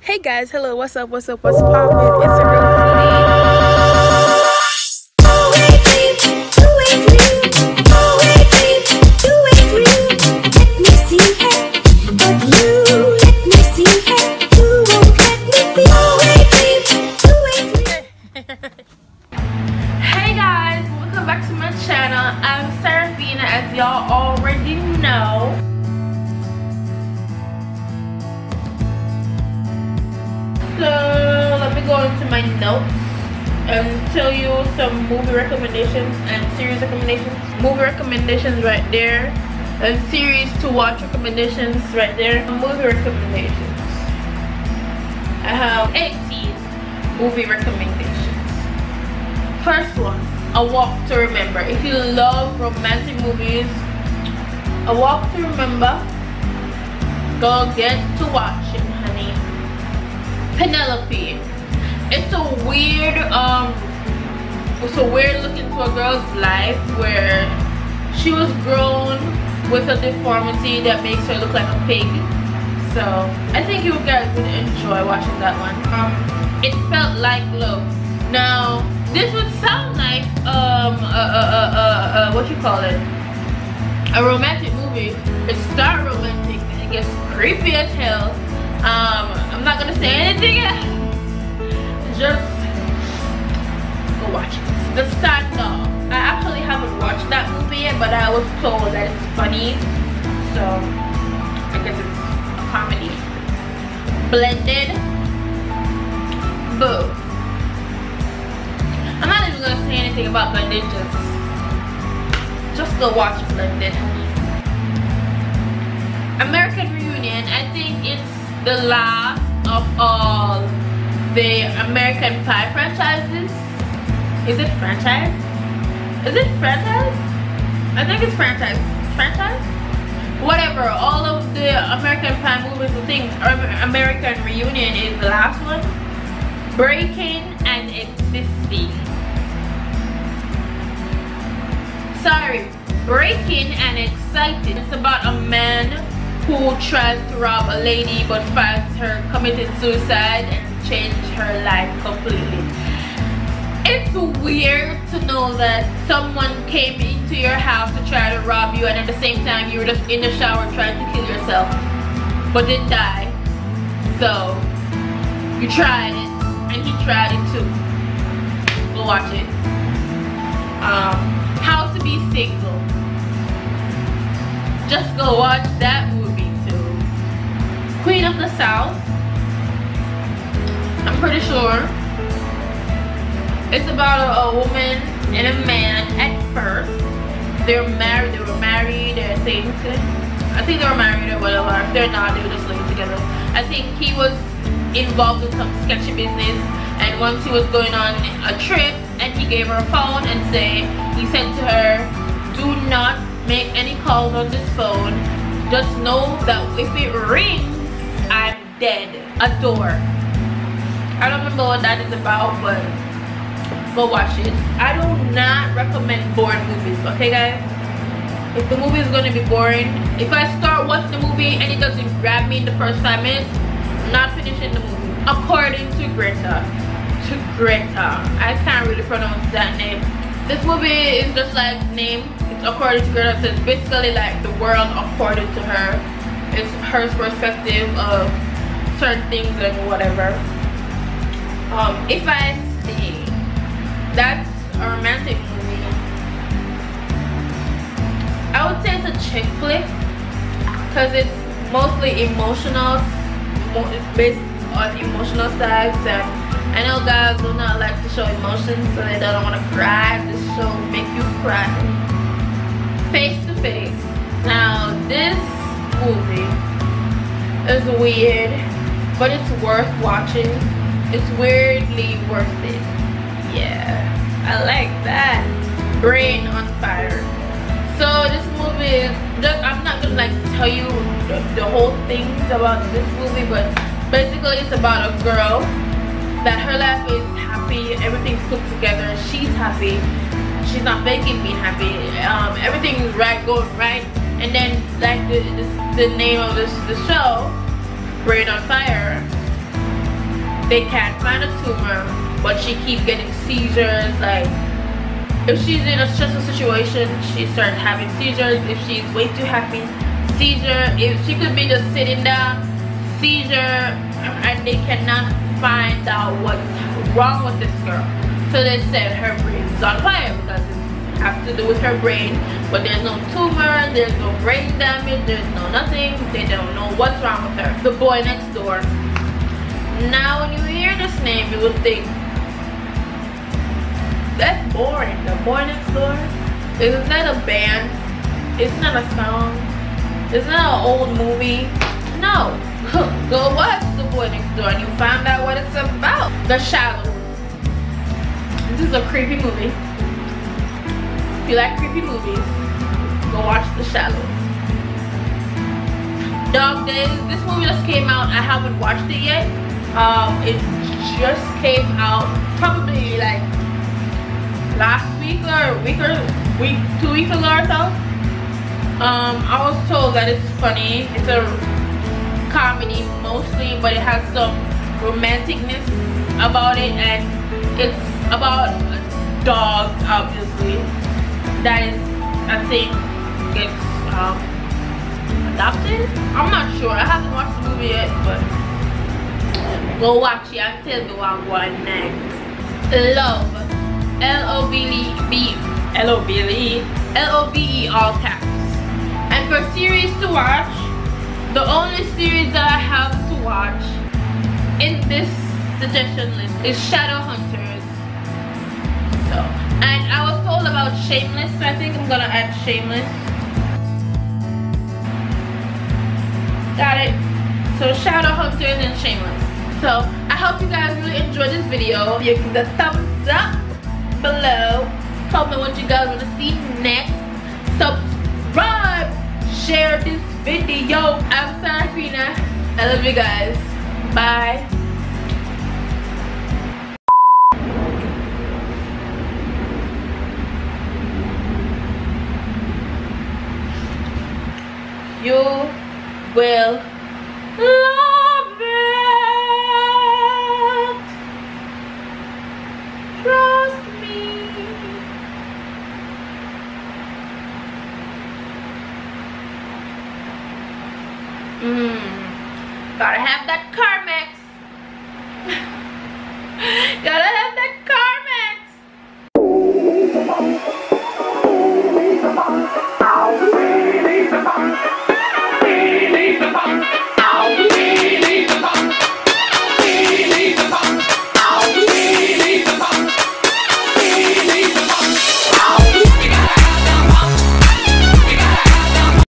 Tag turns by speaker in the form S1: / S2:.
S1: Hey guys, hello, what's up, what's up, what's poppin'? It's a So let me go into my notes and tell you some movie recommendations and series recommendations. Movie recommendations right there and series to watch recommendations right there. Movie recommendations. I have 18 movie recommendations. First one, A Walk to Remember. If you love romantic movies, A Walk to Remember, go get to watch it. Penelope. It's a weird, um, it's a weird look into a girl's life where she was grown with a deformity that makes her look like a pig. So I think you guys would enjoy watching that one. Um, it felt like love. Now this would sound like um uh, uh, uh, what you call it a romantic movie. It's starts romantic and it gets creepy as hell um, I'm not gonna say anything Just go watch it. The Standoff. I actually haven't watched that movie yet, but I was told that it's funny. So I guess it's a comedy. Blended. Boo. I'm not even gonna say anything about Blended, just just go watch Blended, American Reunion, I think it's the last of all the American Pie franchises. Is it franchise? Is it franchise? I think it's franchise. Franchise? Whatever. All of the American Pie movies and things. American Reunion is the last one. Breaking and Existing. Sorry. Breaking and Exiting. It's about a man who tries to rob a lady but finds her committed suicide and change her life completely. It's weird to know that someone came into your house to try to rob you and at the same time you were just in the shower trying to kill yourself but didn't die. So you tried it and he tried it too. Go watch it. Um, how to be single. Just go watch that movie. Queen of the South. I'm pretty sure. It's about a, a woman and a man at first. They're married, they were married, they're think. I think they were married or whatever. If they're not, they were just living together. I think he was involved in some sketchy business and once he was going on a trip and he gave her a phone and say he said to her do not make any calls on this phone just know that if it rings I'm dead. A door. I don't remember what that is about, but go watch it. I do not recommend boring movies, okay guys? If the movie is gonna be boring, if I start watching the movie and it doesn't grab me in the first five minutes, I'm not finishing the movie. According to Greta. To Greta. I can't really pronounce that name. This movie is just like name. It's according to Greta. It's basically like the world according to her it's her perspective of certain things and whatever. Um, if I see that's a romantic movie, I would say it's a chick flick because it's mostly emotional, it's based on emotional sides and I know guys do not like to show emotions so they don't want to cry. This show make you cry. Face to face. Is weird, but it's worth watching. It's weirdly worth it. Yeah, I like that. Brain on fire. So this movie is I'm not gonna like tell you the, the whole things about this movie, but basically it's about a girl that her life is happy, everything's put together, she's happy, she's not faking being happy, um, everything is right, going right, and then like the, the, the name of this the show brain on fire they can't find a tumor, but she keeps getting seizures. Like, if she's in a stressful situation, she starts having seizures. If she's way too happy, seizure. If she could be just sitting down, seizure, and they cannot find out what's wrong with this girl. So they said her brain's on fire because has to do with her brain. But there's no tumor, there's no brain damage, there's no nothing. They don't know what's wrong with her. The boy next door. Now when you hear this name, you would think, that's boring. The boy next door? Isn't that a band? Isn't that a song? Isn't that an old movie? No. Go watch The Boy Next Door and you find out what it's about. The Shallows. This is a creepy movie. If you like creepy movies, go watch The Shallows. Dog Days. This movie just came out. I haven't watched it yet. Um, it just came out probably like last week or week or week, two weeks ago or so. Um, I was told that it's funny. It's a comedy mostly, but it has some romanticness about it, and it's about dogs, obviously. That is, I think, gets um, adopted. I'm not sure. I haven't watched the movie yet, but go watch it and tell me what I'm going next. Love. L-O-V-E, L-O-V-E, L-O-V-E all caps. And for series to watch, the only series that I have to watch in this suggestion list is Shadowhunters. And I was told about Shameless, so I think I'm gonna add Shameless. Got it. So Shadowhunters and Shameless. So I hope you guys really enjoyed this video. You give the thumbs up below. Tell me what you guys want to see next. Subscribe. Share this video. I'm Sarafina. I love you guys. Bye. you will love it. Trust me. Hmm. Gotta have that karmic.